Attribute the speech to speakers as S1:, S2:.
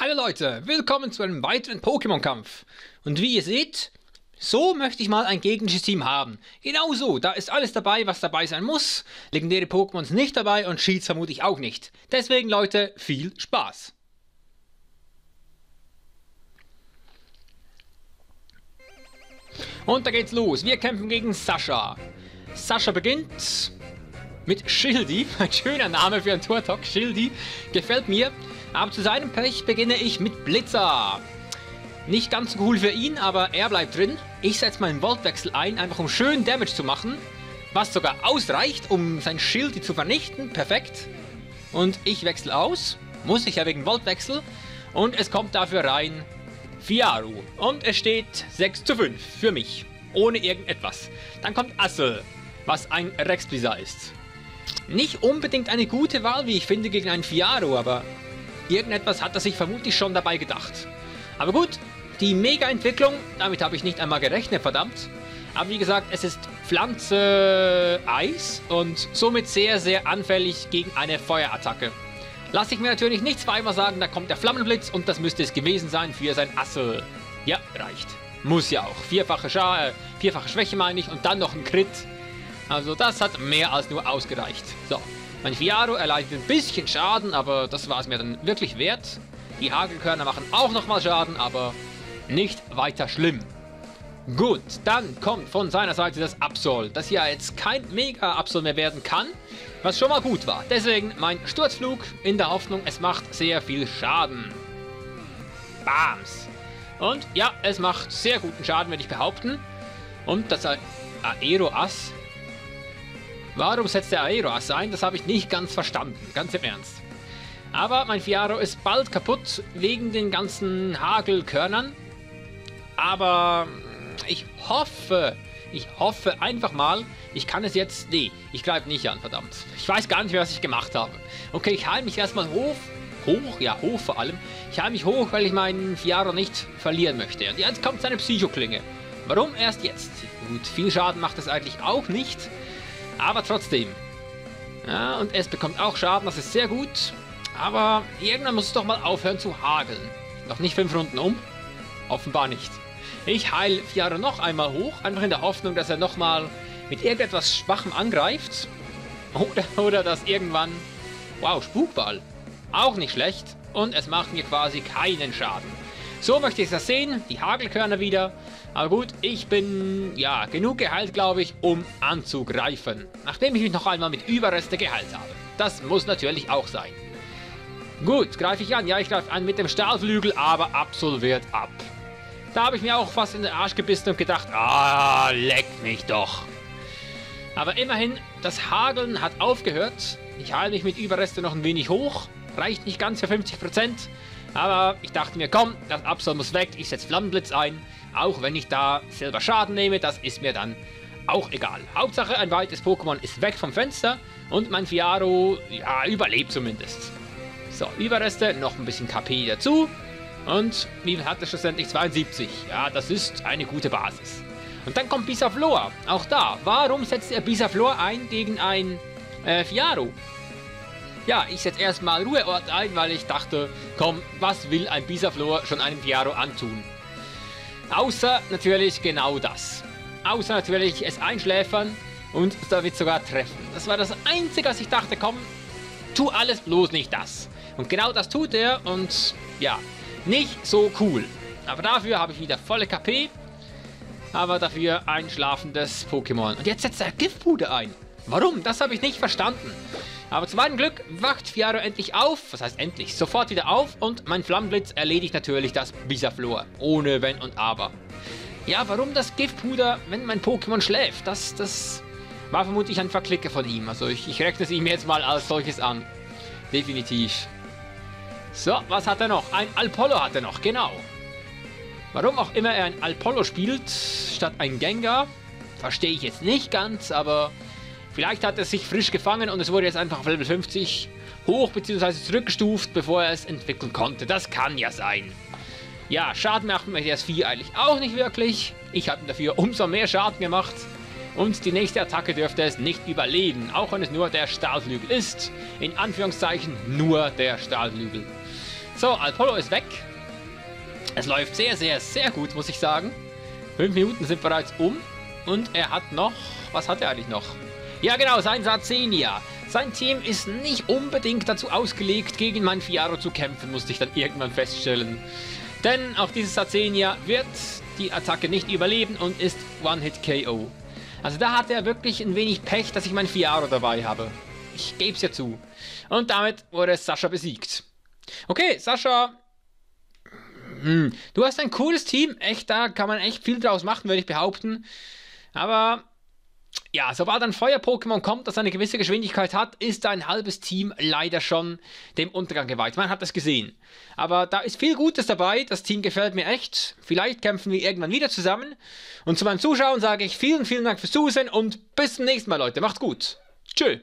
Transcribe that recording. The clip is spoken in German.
S1: Hallo Leute, willkommen zu einem weiteren Pokémon-Kampf. Und wie ihr seht, so möchte ich mal ein gegnerisches Team haben. Genau so, da ist alles dabei, was dabei sein muss. Legendäre Pokémon sind nicht dabei und Cheats vermute ich auch nicht. Deswegen Leute, viel Spaß. Und da geht's los. Wir kämpfen gegen Sascha. Sascha beginnt mit Schildi. Ein schöner Name für ein Turtok. Schildi. Gefällt mir. Aber zu seinem Pech beginne ich mit Blitzer. Nicht ganz so cool für ihn, aber er bleibt drin. Ich setze meinen Voltwechsel ein, einfach um schön Damage zu machen. Was sogar ausreicht, um sein Schild zu vernichten. Perfekt. Und ich wechsle aus. Muss ich ja wegen Voltwechsel. Und es kommt dafür rein Fiaru. Und es steht 6 zu 5 für mich. Ohne irgendetwas. Dann kommt Assel, was ein Rexblizzard ist. Nicht unbedingt eine gute Wahl, wie ich finde, gegen einen Fiaru, aber Irgendetwas hat er sich vermutlich schon dabei gedacht. Aber gut, die Mega-Entwicklung, damit habe ich nicht einmal gerechnet, verdammt. Aber wie gesagt, es ist Pflanze Eis und somit sehr, sehr anfällig gegen eine Feuerattacke. Lasse ich mir natürlich nicht zweimal sagen, da kommt der Flammenblitz und das müsste es gewesen sein für sein Assel. Ja, reicht. Muss ja auch. Vierfache, Scha äh, vierfache Schwäche meine ich und dann noch ein Crit. Also das hat mehr als nur ausgereicht. So, mein Fiaro erleidet ein bisschen Schaden, aber das war es mir dann wirklich wert. Die Hagelkörner machen auch nochmal Schaden, aber nicht weiter schlimm. Gut, dann kommt von seiner Seite das Absol, das ja jetzt kein Mega-Absol mehr werden kann, was schon mal gut war. Deswegen mein Sturzflug in der Hoffnung, es macht sehr viel Schaden. Bams. Und ja, es macht sehr guten Schaden, würde ich behaupten. Und das Aero-Ass Warum setzt der Aeroas ein? Das habe ich nicht ganz verstanden, ganz im Ernst. Aber mein Fiaro ist bald kaputt wegen den ganzen Hagelkörnern. Aber ich hoffe, ich hoffe einfach mal, ich kann es jetzt... Nee, ich greife nicht an, verdammt. Ich weiß gar nicht mehr, was ich gemacht habe. Okay, ich heile mich erstmal hoch. Hoch, ja, hoch vor allem. Ich heile mich hoch, weil ich meinen Fiaro nicht verlieren möchte. Und jetzt kommt seine Psychoklinge. Warum erst jetzt? Gut, viel Schaden macht es eigentlich auch nicht. Aber trotzdem. Ja, und es bekommt auch Schaden, das ist sehr gut. Aber irgendwann muss es doch mal aufhören zu hageln. Noch nicht fünf Runden um? Offenbar nicht. Ich heile Fiaro noch einmal hoch, einfach in der Hoffnung, dass er nochmal mit irgendetwas Schwachem angreift. Oder, oder dass irgendwann... Wow, Spukball. Auch nicht schlecht. Und es macht mir quasi keinen Schaden. So möchte ich das sehen. Die Hagelkörner wieder. Aber gut, ich bin, ja, genug geheilt, glaube ich, um anzugreifen. Nachdem ich mich noch einmal mit Überreste geheilt habe. Das muss natürlich auch sein. Gut, greife ich an. Ja, ich greife an mit dem Stahlflügel, aber absolviert ab. Da habe ich mir auch fast in den Arsch gebissen und gedacht, ah, leck mich doch. Aber immerhin, das Hageln hat aufgehört. Ich heile mich mit Überreste noch ein wenig hoch. Reicht nicht ganz für 50%. Aber ich dachte mir, komm, das Absol muss weg. Ich setze Flammenblitz ein. Auch wenn ich da selber Schaden nehme, das ist mir dann auch egal. Hauptsache, ein weites Pokémon ist weg vom Fenster und mein Fiaro, ja, überlebt zumindest. So, Überreste, noch ein bisschen KP dazu. Und wie viel hat er schlussendlich? 72. Ja, das ist eine gute Basis. Und dann kommt Bisaflor. Auch da. Warum setzt er Bisaflor ein gegen ein äh, Fiaro? Ja, ich setze erstmal Ruheort ein, weil ich dachte, komm, was will ein Bisaflor schon einem Fiaro antun? Außer natürlich genau das. Außer natürlich es einschläfern und damit sogar treffen. Das war das Einzige, was ich dachte, komm, tu alles bloß nicht das. Und genau das tut er und ja, nicht so cool. Aber dafür habe ich wieder volle KP. Aber dafür ein schlafendes Pokémon. Und jetzt setzt er Giftpuder ein. Warum? Das habe ich nicht verstanden. Aber zu meinem Glück wacht Fiaro endlich auf. Was heißt endlich? Sofort wieder auf und mein Flammenblitz erledigt natürlich das Bisaflor. Ohne Wenn und Aber. Ja, warum das Giftpuder, wenn mein Pokémon schläft? Das, das war vermutlich ein Verklicker von ihm. Also ich, ich rechne es ihm jetzt mal als solches an. Definitiv. So, was hat er noch? Ein Alpollo hat er noch, genau. Warum auch immer er ein Alpollo spielt, statt ein Gengar, verstehe ich jetzt nicht ganz, aber Vielleicht hat er sich frisch gefangen und es wurde jetzt einfach auf Level 50 hoch bzw. zurückgestuft, bevor er es entwickeln konnte. Das kann ja sein. Ja, Schaden macht mir das Vieh eigentlich auch nicht wirklich. Ich habe dafür umso mehr Schaden gemacht. Und die nächste Attacke dürfte es nicht überleben, auch wenn es nur der Stahlflügel ist. In Anführungszeichen nur der Stahlflügel. So, Apollo ist weg. Es läuft sehr, sehr, sehr gut, muss ich sagen. Fünf Minuten sind bereits um. Und er hat noch... Was hat er eigentlich noch? Ja, genau, sein Sazenia. Sein Team ist nicht unbedingt dazu ausgelegt, gegen mein Fiaro zu kämpfen, musste ich dann irgendwann feststellen. Denn auch dieses Sazenia wird die Attacke nicht überleben und ist One-Hit-KO. Also da hat er wirklich ein wenig Pech, dass ich mein Fiaro dabei habe. Ich gebe es ja zu. Und damit wurde Sascha besiegt. Okay, Sascha. Hm, du hast ein cooles Team. Echt, da kann man echt viel draus machen, würde ich behaupten. Aber ja, sobald ein Feuer-Pokémon kommt, das eine gewisse Geschwindigkeit hat, ist ein halbes Team leider schon dem Untergang geweiht. Man hat das gesehen. Aber da ist viel Gutes dabei. Das Team gefällt mir echt. Vielleicht kämpfen wir irgendwann wieder zusammen. Und zu meinen Zuschauern sage ich vielen, vielen Dank fürs Zusehen und bis zum nächsten Mal, Leute. Macht's gut. Tschüss.